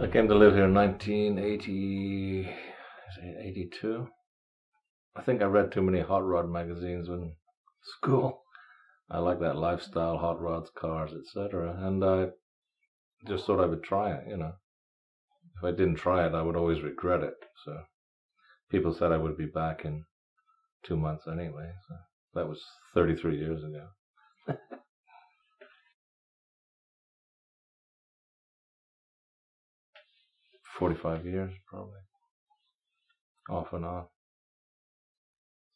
I came to live here in 1980, 82. I think I read too many hot rod magazines in school. I like that lifestyle, hot rods, cars, etc. And I just thought I would try it, you know. If I didn't try it, I would always regret it. So people said I would be back in two months anyway. So that was 33 years ago. 45 years, probably. Off and on.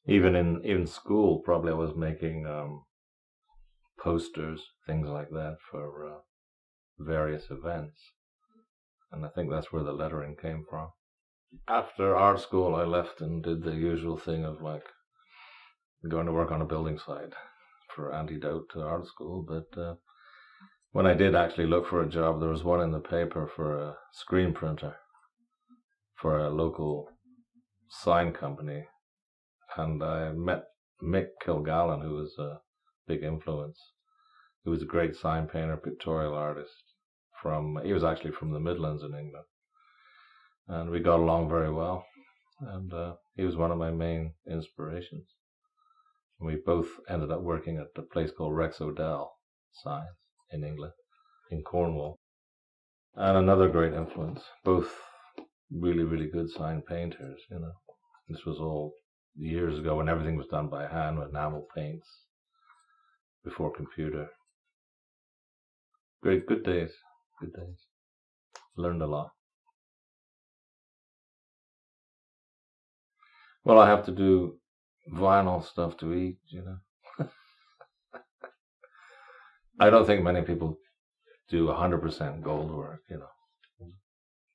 Even in, in school, probably I was making um, posters, things like that for uh, various events. And I think that's where the lettering came from. After art school, I left and did the usual thing of like going to work on a building site for antidote to art school. But uh, when I did actually look for a job, there was one in the paper for a screen printer for a local sign company, and I met Mick Kilgallen, who was a big influence. He was a great sign painter, pictorial artist. From he was actually from the Midlands in England, and we got along very well. And uh, he was one of my main inspirations. And we both ended up working at a place called Rex O'Dell Signs in England, in Cornwall. And another great influence, both really, really good sign painters, you know. This was all years ago when everything was done by hand with enamel paints before computer. Great, good days, good days. Learned a lot. Well, I have to do vinyl stuff to eat, you know. I don't think many people do 100% gold work, you know.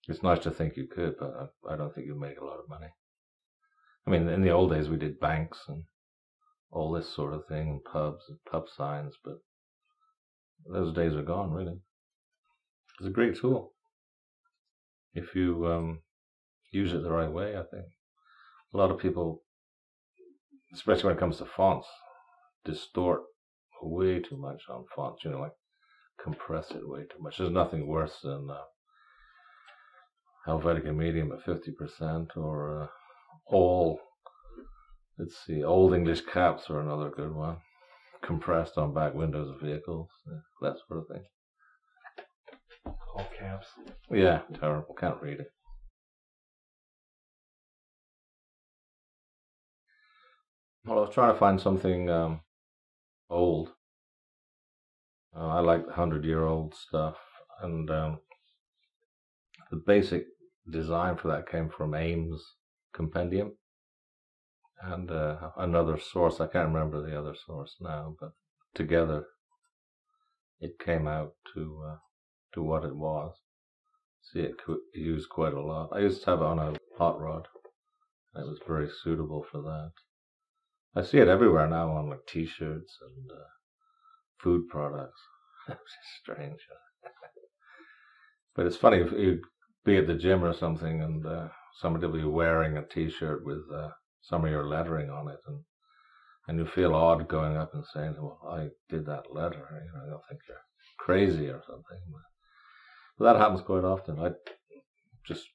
It's nice to think you could, but I, don't think you'd make a lot of money. I mean, in the old days, we did banks and all this sort of thing, and pubs and pub signs, but those days are gone, really. It's a great tool if you um, use it the right way. I think a lot of people, especially when it comes to fonts, distort way too much on fonts. You know, like compress it way too much. There's nothing worse than uh, Helvetica Medium at 50%, or uh, all, let's see, Old English caps are another good one. Compressed on back windows of vehicles, that sort of thing. All caps. Yeah, terrible. Can't read it. Well, I was trying to find something um, old. Uh, I like the hundred year old stuff, and um, the basic design for that came from Ames Compendium and uh, another source. I can't remember the other source now, but together it came out to uh, to what it was. See, it used quite a lot. I used to have it on a hot rod. It was very suitable for that. I see it everywhere now on like T-shirts and uh, food products. It's strange. but it's funny if you'd be at the gym or something, and uh, somebody be wearing a T-shirt with uh, some of your lettering on it, and and you feel odd going up and saying, "Well, I did that letter." You know, they'll think you're crazy or something. But that happens quite often. I just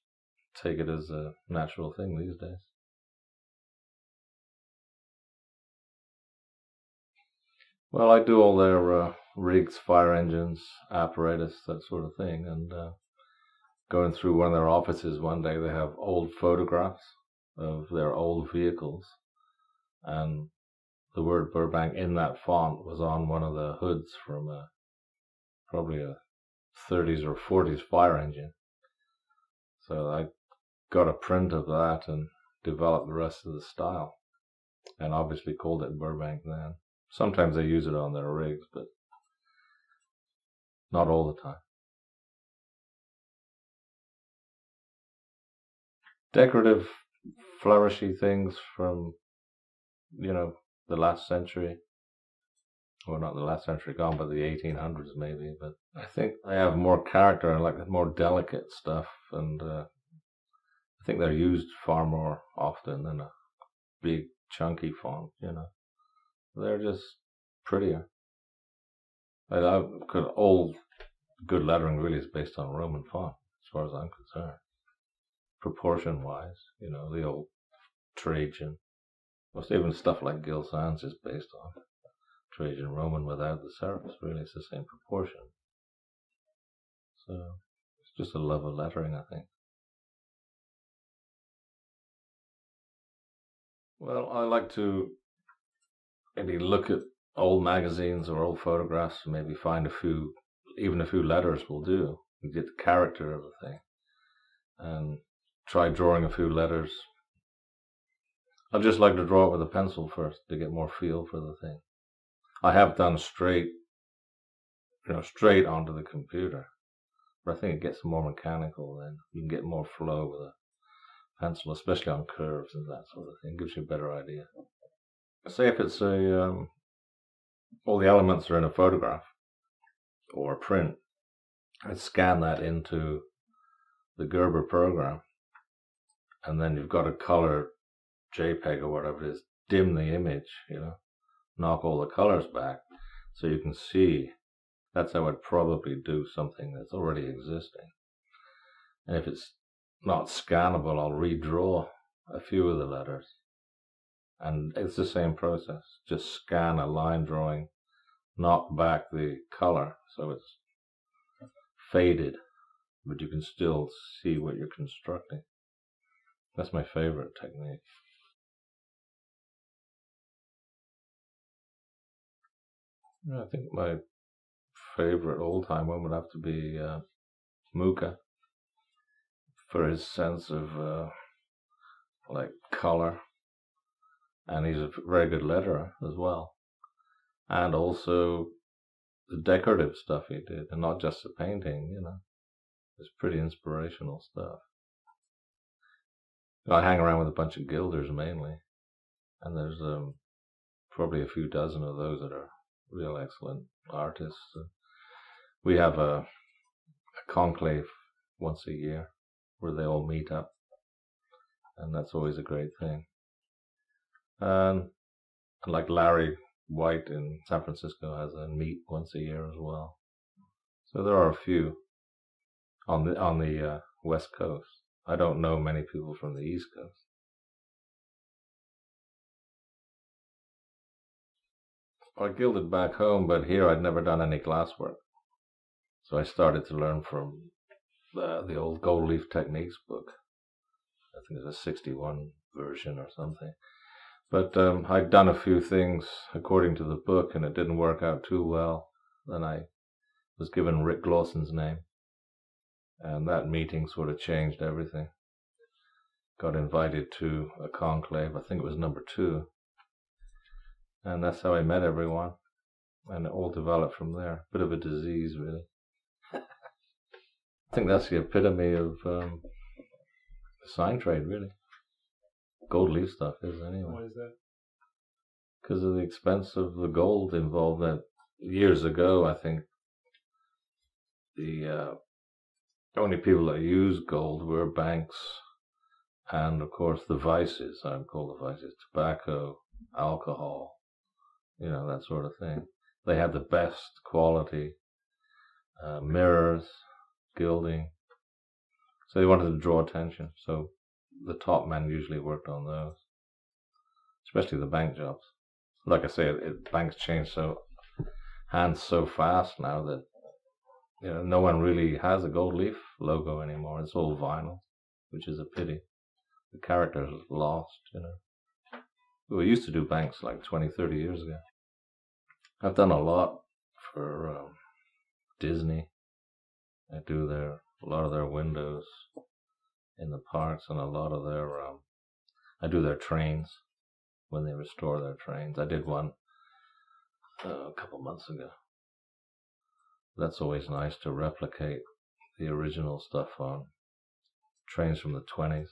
take it as a natural thing these days. Well, I do all their uh, rigs, fire engines, apparatus, that sort of thing, and uh, going through one of their offices one day, they have old photographs of their old vehicles, and the word Burbank in that font was on one of the hoods from a probably a 30s or 40s fire engine. So I got a print of that and developed the rest of the style, and obviously called it Burbank then. Sometimes they use it on their rigs, but not all the time. decorative, flourishy things from, you know, the last century. Well, not the last century gone, but the 1800s maybe. But I think they have more character and like more delicate stuff, and uh, I think they're used far more often than a big chunky font. You know, they're just prettier. I, I could all good lettering really is based on Roman font. as far as I'm concerned. Proportion wise, you know, the old Trajan. Most even stuff like Gill Sans is based on Trajan Roman without the serifs. Really, it's the same proportion. So it's just a love of lettering, I think. Well, I like to maybe look at old magazines or old photographs, and maybe find a few, even a few letters will do. You get the character of the thing, and try drawing a few letters. I just like to draw it with a pencil first to get more feel for the thing. I have done straight, you know, straight onto the computer, but I think it gets more mechanical. Then you can get more flow with a pencil, especially on curves and that sort of thing. It gives you a better idea. Say if it's a um, all the elements are in a photograph or a print, I'd scan that into the Gerber program, and then you've got a color JPEG or whatever it is. Dim the image, you know, knock all the colors back, so you can see. That's how I'd probably do something that's already existing. And if it's not scannable, I'll redraw a few of the letters. And it's the same process. Just scan a line drawing, knock back the color so it's faded, but you can still see what you're constructing. That's my favorite technique. I think my favorite all time one would have to be uh, for his sense of uh, like color, and he's a very good letterer as well, and also the decorative stuff he did, and not just the painting. You know, it's pretty inspirational stuff. I hang around with a bunch of gilders mainly, and there's um, probably a few dozen of those that are real excellent artists. We have a, a conclave once a year where they all meet up, and that's always a great thing. And like Larry White in San Francisco has a meet once a year as well. So there are a few on the on the uh, west coast. I don't know many people from the east coast. I gilded back home, but here I'd never done any glasswork. So I started to learn from the, the old gold leaf techniques book. I think it's a 61 version or something. But um, I'd done a few things according to the book and it didn't work out too well. Then I was given Rick Glawson's name. And that meeting sort of changed everything. Got invited to a conclave, I think it was number two. And that's how I met everyone. And it all developed from there. Bit of a disease, really. I think that's the epitome of um, the sign trade, really. Gold leaf stuff is anyway. Why is that? Because of the expense of the gold involved. That years ago, I think the uh, only people that used gold were banks, and of course the vices. I would call the vices tobacco, alcohol, you know that sort of thing. They had the best quality uh, mirrors, gilding. So they wanted to draw attention. So the top men usually worked on those, especially the bank jobs. Like I say, it, banks change so hands so fast now that you know no one really has a gold leaf logo anymore. It's all vinyl, which is a pity. The character's lost, you know. We used to do banks like 20, 30 years ago. I've done a lot for um, Disney I do their a lot of their windows in the parks and a lot of their um, I do their trains when they restore their trains. I did one uh, a couple months ago. That's always nice to replicate the original stuff on trains from the 20s.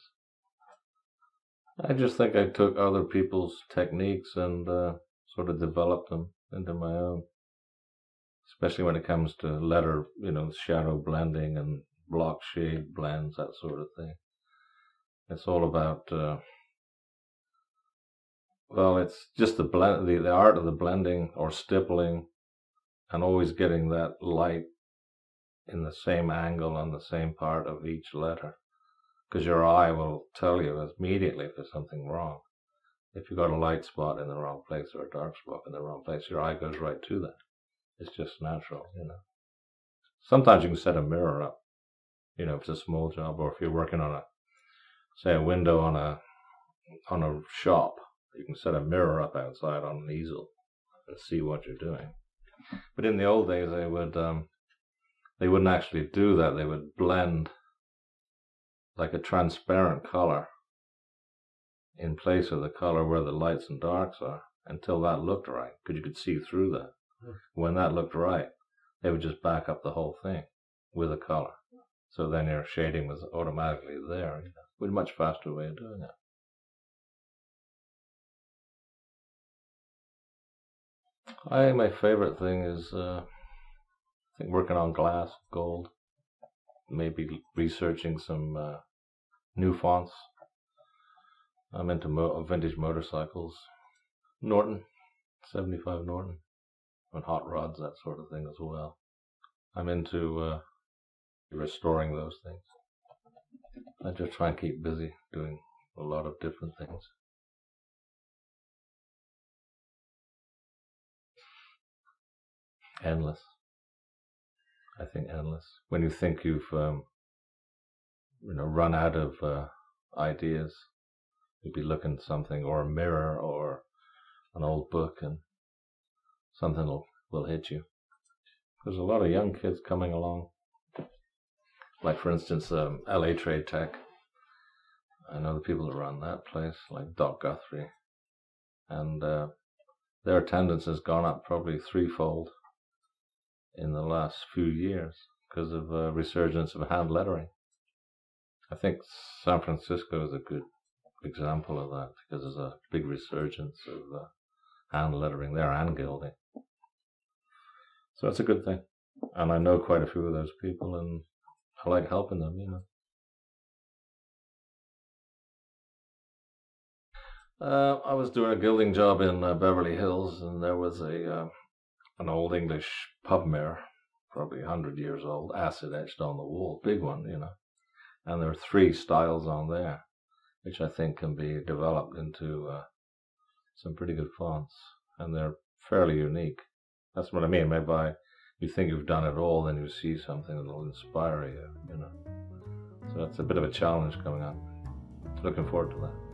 I just think I took other people's techniques and uh, sort of developed them into my own especially when it comes to letter, you know, shadow blending and block shade blends, that sort of thing. It's all about, uh, well, it's just the blend, the, the art of the blending or stippling and always getting that light in the same angle on the same part of each letter, because your eye will tell you immediately if there's something wrong. If you've got a light spot in the wrong place or a dark spot in the wrong place, your eye goes right to that. It's just natural, you know. Sometimes you can set a mirror up, you know, if it's a small job, or if you're working on a, say, a window on a on a shop, you can set a mirror up outside on an easel and see what you're doing. But in the old days, they would um, they wouldn't actually do that. They would blend like a transparent color in place of the color where the lights and darks are until that looked right because you could see through that. When that looked right, they would just back up the whole thing with a color. So then your shading was automatically there, you know, with a much faster way of doing it. I think my favorite thing is uh, I think working on glass, gold, maybe researching some uh, new fonts. I'm into mo- vintage motorcycles, Norton, 75 Norton, and hot rods, that sort of thing as well. I'm into uh, restoring those things. I just try and keep busy doing a lot of different things. Endless. I think endless. When you think you've, um, you know, run out of uh, ideas, you'd be looking at something or a mirror or an old book and something will, will hit you. There's a lot of young kids coming along. Like, for instance, um, LA Trade Tech. I know the people that run that place, like Doc Guthrie. And uh, their attendance has gone up probably threefold in the last few years because of a resurgence of hand lettering. I think San Francisco is a good example of that because there's a big resurgence of uh, hand lettering there and gilding. So it's a good thing. And I know quite a few of those people and I like helping them, you know. Uh, I was doing a gilding job in uh, Beverly Hills, and there was a uh, an old English pub mirror, probably 100 years old, acid etched on the wall, big one, you know. And there are three styles on there, which I think can be developed into uh, some pretty good fonts. And they're fairly unique. That's what I mean. Maybe by you think you've done it all, then you see something that'll inspire you, you know. So that's a bit of a challenge coming up. Looking forward to that.